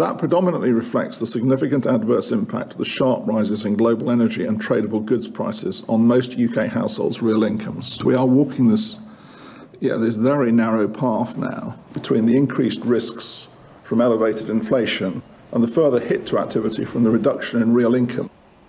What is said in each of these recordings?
That predominantly reflects the significant adverse impact of the sharp rises in global energy and tradable goods prices on most UK households' real incomes. We are walking this, yeah, this very narrow path now between the increased risks from elevated inflation and the further hit to activity from the reduction in real income.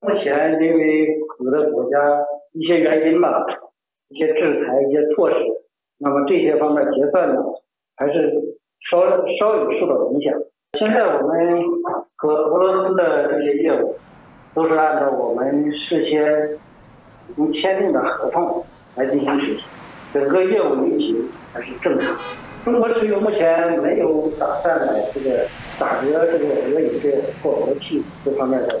目前因为有的国家一些原因吧，一些制裁、一些措施，那么这些方面结算呢还是稍稍有受到影响。现在我们和俄罗斯的这些业务都是按照我们事先已经签订的合同来进行执行，整个业务运行还是正常。中国石油目前没有打算这个打折，这个俄油这过国际这方面的。